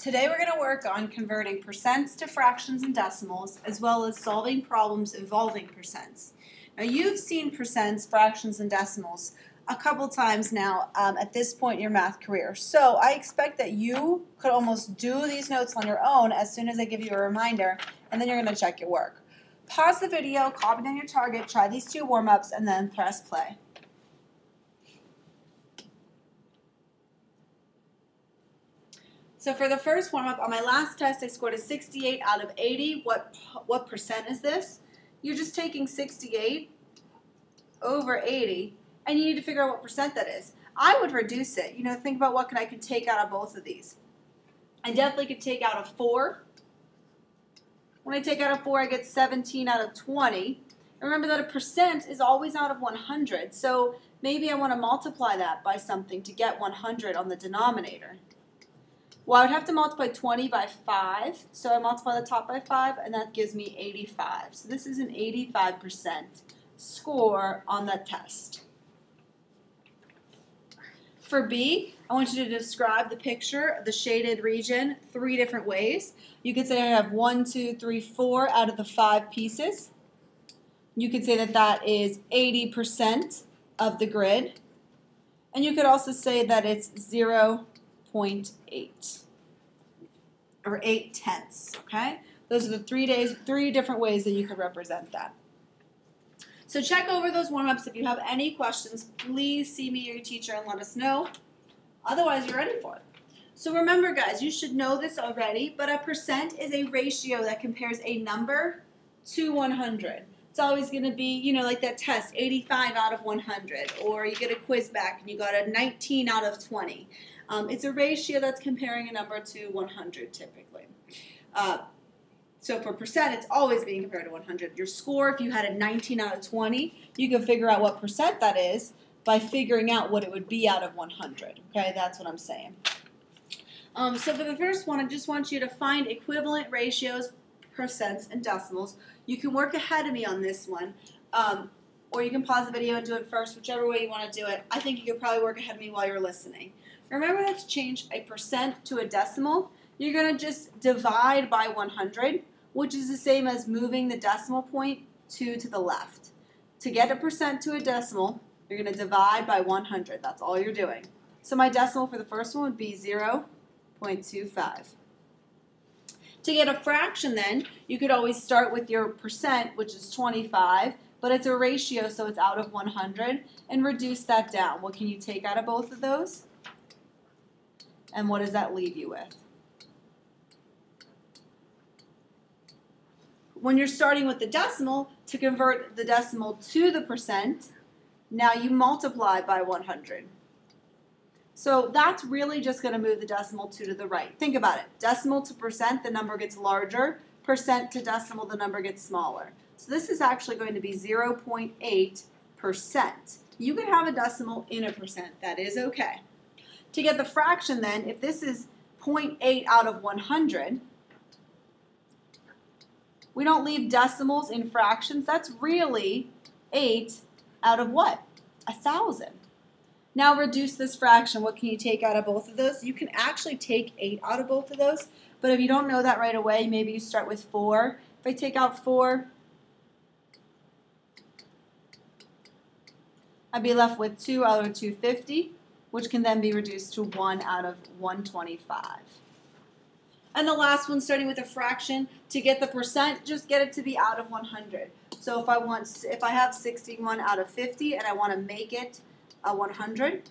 Today we're going to work on converting percents to fractions and decimals as well as solving problems involving percents. Now you've seen percents, fractions, and decimals a couple times now um, at this point in your math career. So I expect that you could almost do these notes on your own as soon as I give you a reminder and then you're going to check your work. Pause the video, copy down your target, try these two warm-ups, and then press play. So for the first warm-up, on my last test, I scored a 68 out of 80. What, what percent is this? You're just taking 68 over 80, and you need to figure out what percent that is. I would reduce it. You know, think about what can I could take out of both of these. I definitely could take out a 4. When I take out a 4, I get 17 out of 20. And remember that a percent is always out of 100, so maybe I want to multiply that by something to get 100 on the denominator. Well, I would have to multiply 20 by 5. So I multiply the top by 5, and that gives me 85. So this is an 85% score on that test. For B, I want you to describe the picture, of the shaded region, three different ways. You could say I have one, two, three, four out of the five pieces. You could say that that is 80% of the grid. And you could also say that it's 0 0.8 or 8 tenths, okay? Those are the three days, three different ways that you could represent that. So check over those warm-ups. If you have any questions, please see me or your teacher and let us know. Otherwise, you're ready for it. So remember, guys, you should know this already, but a percent is a ratio that compares a number to 100. It's always going to be, you know, like that test, 85 out of 100, or you get a quiz back and you got a 19 out of 20. Um, it's a ratio that's comparing a number to 100 typically. Uh, so for percent, it's always being compared to 100. Your score, if you had a 19 out of 20, you can figure out what percent that is by figuring out what it would be out of 100. Okay, that's what I'm saying. Um, so for the first one, I just want you to find equivalent ratios, percents, and decimals. You can work ahead of me on this one. Um, or you can pause the video and do it first, whichever way you want to do it. I think you could probably work ahead of me while you're listening. Remember that to change a percent to a decimal, you're going to just divide by 100, which is the same as moving the decimal point 2 to the left. To get a percent to a decimal, you're going to divide by 100. That's all you're doing. So my decimal for the first one would be 0.25. To get a fraction then, you could always start with your percent, which is 25, but it's a ratio, so it's out of 100, and reduce that down. What can you take out of both of those? And what does that leave you with? When you're starting with the decimal, to convert the decimal to the percent, now you multiply by 100. So that's really just going to move the decimal 2 to the right. Think about it. Decimal to percent, the number gets larger. Percent to decimal, the number gets smaller. So this is actually going to be 0.8%. You can have a decimal in a percent. That is okay. To get the fraction then, if this is 0.8 out of 100, we don't leave decimals in fractions. That's really 8 out of what? A 1,000. Now reduce this fraction. What can you take out of both of those? You can actually take 8 out of both of those, but if you don't know that right away, maybe you start with 4. If I take out 4, I'd be left with 2 out of 250 which can then be reduced to 1 out of 125. And the last one, starting with a fraction, to get the percent, just get it to be out of 100. So if I want, if I have 61 out of 50 and I want to make it a 100,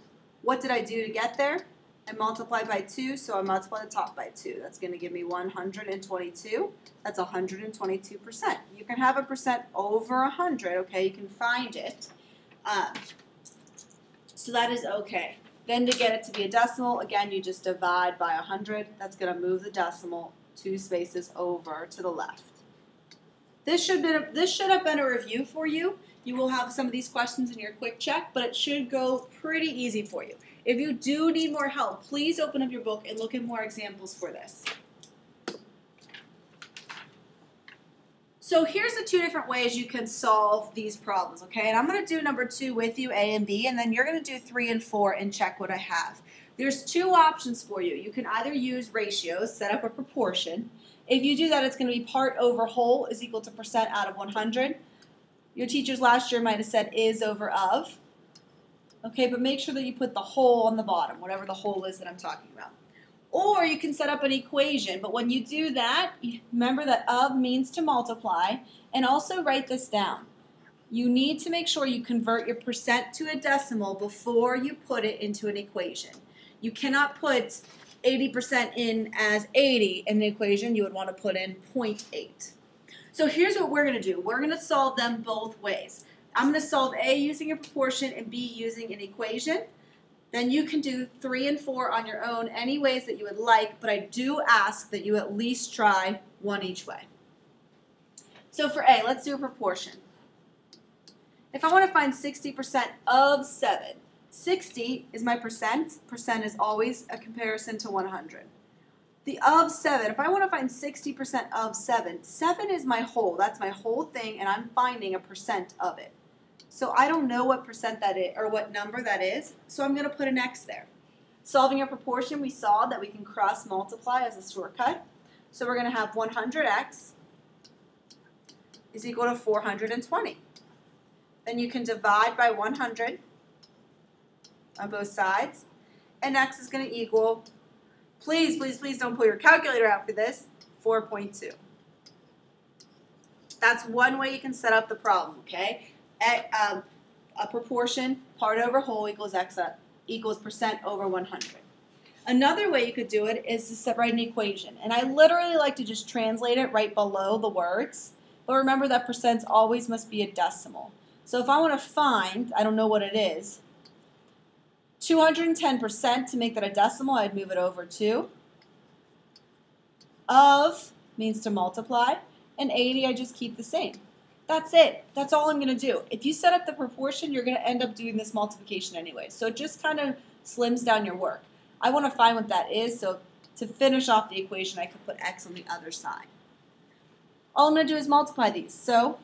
what did I do to get there? I multiplied by 2, so I multiply the top by 2. That's going to give me 122. That's 122%. You can have a percent over 100, okay? You can find it. Um, so that is okay. Then to get it to be a decimal, again, you just divide by 100. That's going to move the decimal two spaces over to the left. This should, be, this should have been a review for you. You will have some of these questions in your quick check, but it should go pretty easy for you. If you do need more help, please open up your book and look at more examples for this. So here's the two different ways you can solve these problems, okay? And I'm going to do number two with you, A and B, and then you're going to do three and four and check what I have. There's two options for you. You can either use ratios, set up a proportion. If you do that, it's going to be part over whole is equal to percent out of 100. Your teachers last year might have said is over of. Okay, but make sure that you put the whole on the bottom, whatever the whole is that I'm talking about. Or you can set up an equation, but when you do that, remember that of means to multiply, and also write this down. You need to make sure you convert your percent to a decimal before you put it into an equation. You cannot put 80% in as 80 in the equation, you would want to put in 0.8. So here's what we're going to do. We're going to solve them both ways. I'm going to solve A using a proportion and B using an equation. Then you can do 3 and 4 on your own any ways that you would like, but I do ask that you at least try one each way. So for A, let's do a proportion. If I want to find 60% of 7, 60 is my percent. Percent is always a comparison to 100. The of 7, if I want to find 60% of 7, 7 is my whole. That's my whole thing, and I'm finding a percent of it. So I don't know what percent that is, or what number that is, so I'm going to put an x there. Solving a proportion, we saw that we can cross multiply as a shortcut. So we're going to have 100x is equal to 420. Then you can divide by 100 on both sides, and x is going to equal, please, please, please don't pull your calculator out for this, 4.2. That's one way you can set up the problem, okay? At, um, a proportion, part over whole equals x uh, equals percent over 100. Another way you could do it is to set, write an equation. And I literally like to just translate it right below the words. But remember that percents always must be a decimal. So if I want to find, I don't know what it is, 210% to make that a decimal, I'd move it over to. Of means to multiply, and 80 I just keep the same. That's it. That's all I'm going to do. If you set up the proportion, you're going to end up doing this multiplication anyway. So it just kind of slims down your work. I want to find what that is, so to finish off the equation, I could put x on the other side. All I'm going to do is multiply these. So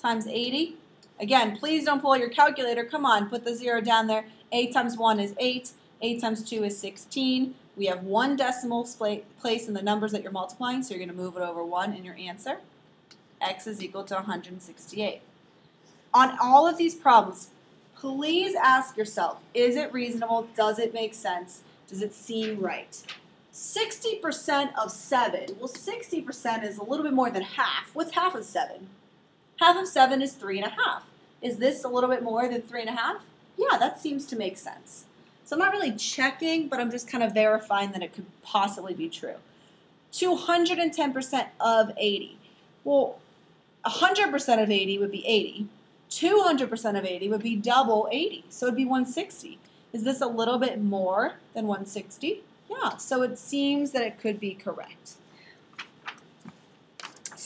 times 80. Again, please don't pull your calculator. Come on, put the zero down there. 8 times 1 is 8. 8 times 2 is 16. We have one decimal place in the numbers that you're multiplying, so you're going to move it over 1 in your answer. x is equal to 168. On all of these problems, please ask yourself, is it reasonable? Does it make sense? Does it seem right? 60% of 7, well 60% is a little bit more than half. What's half of 7? Half of 7 is 3 and a half. Is this a little bit more than 3 and a half? Yeah, that seems to make sense. So I'm not really checking, but I'm just kind of verifying that it could possibly be true. 210% of 80. Well, 100% of 80 would be 80. 200% of 80 would be double 80, so it'd be 160. Is this a little bit more than 160? Yeah, so it seems that it could be correct.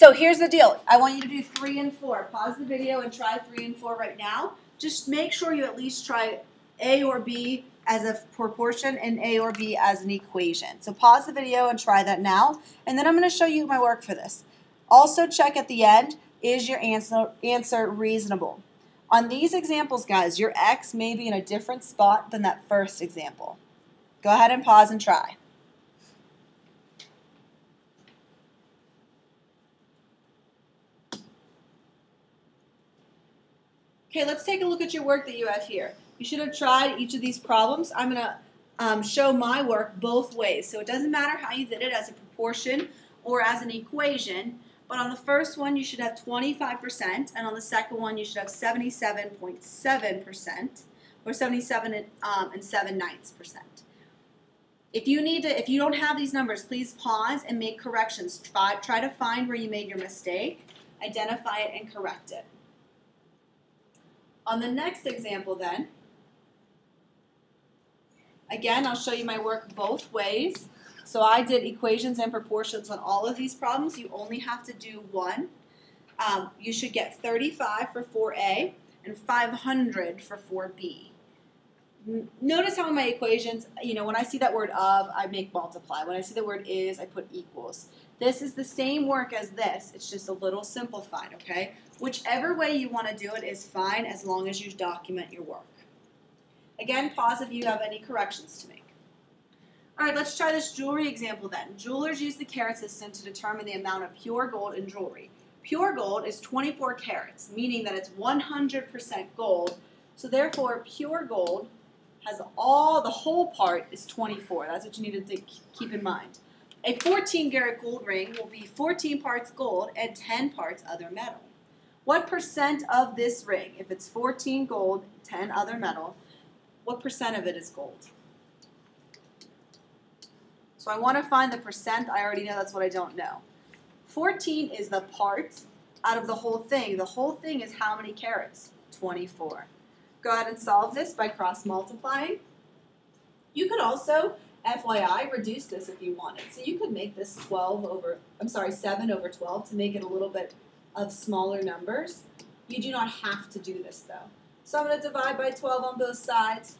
So here's the deal. I want you to do three and four. Pause the video and try three and four right now. Just make sure you at least try A or B as a proportion and A or B as an equation. So pause the video and try that now. And then I'm going to show you my work for this. Also check at the end, is your answer, answer reasonable? On these examples, guys, your X may be in a different spot than that first example. Go ahead and pause and try. Okay, let's take a look at your work that you have here. You should have tried each of these problems. I'm going to um, show my work both ways. So it doesn't matter how you did it as a proportion or as an equation, but on the first one you should have 25% and on the second one you should have 77.7% or 77 and, um, and 7 ninths percent. If you need to, if you don't have these numbers, please pause and make corrections. Try, try to find where you made your mistake, identify it, and correct it. On the next example then, again, I'll show you my work both ways. So I did equations and proportions on all of these problems. You only have to do one. Um, you should get 35 for 4A and 500 for 4B. Notice how in my equations, you know, when I see that word of, I make multiply. When I see the word is, I put equals. This is the same work as this. It's just a little simplified, okay? Whichever way you want to do it is fine as long as you document your work. Again, pause if you have any corrections to make. All right, let's try this jewelry example then. Jewelers use the carat system to determine the amount of pure gold in jewelry. Pure gold is 24 carats, meaning that it's 100% gold. So therefore, pure gold has all, the whole part is 24. That's what you need to keep in mind. A 14 karat gold ring will be 14 parts gold and 10 parts other metal. What percent of this ring, if it's 14 gold, 10 other metal, what percent of it is gold? So I want to find the percent. I already know that's what I don't know. 14 is the part out of the whole thing. The whole thing is how many carats? 24. Go ahead and solve this by cross multiplying. You could also, FYI, reduce this if you wanted. So you could make this 12 over, I'm sorry, 7 over 12 to make it a little bit of smaller numbers. You do not have to do this though. So I'm going to divide by 12 on both sides,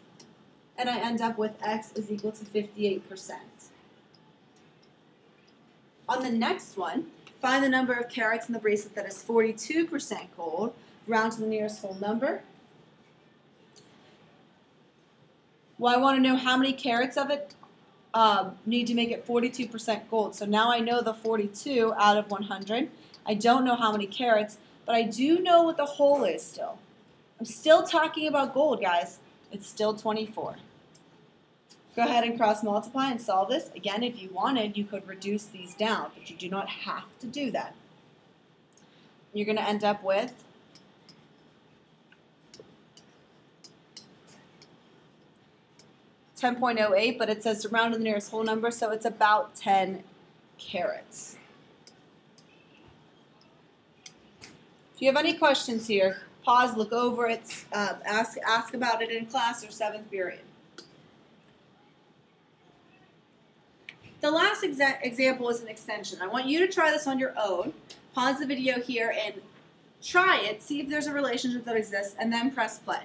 and I end up with x is equal to 58%. On the next one, find the number of carats in the bracelet that is 42% gold. Round to the nearest whole number. Well, I want to know how many carats of it um, need to make it 42% gold. So now I know the 42 out of 100. I don't know how many carats, but I do know what the whole is still. I'm still talking about gold, guys. It's still 24. Go ahead and cross multiply and solve this. Again, if you wanted, you could reduce these down, but you do not have to do that. You're going to end up with ten point oh eight, but it says to round to the nearest whole number, so it's about ten carats. If you have any questions here, pause, look over it, uh, ask ask about it in class or seventh period. The last exa example is an extension. I want you to try this on your own. Pause the video here and try it, see if there's a relationship that exists, and then press play.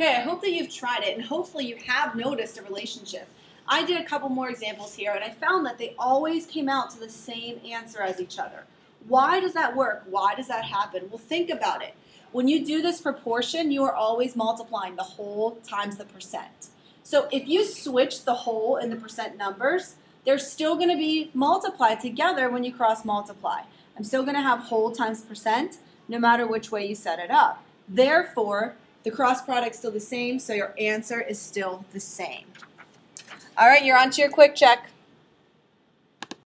Okay, I hope that you've tried it and hopefully you have noticed a relationship. I did a couple more examples here and I found that they always came out to the same answer as each other. Why does that work? Why does that happen? Well, think about it. When you do this proportion, you are always multiplying the whole times the percent. So if you switch the whole and the percent numbers, they're still going to be multiplied together when you cross multiply. I'm still going to have whole times percent no matter which way you set it up. Therefore, the cross product's still the same, so your answer is still the same. All right, you're on to your quick check.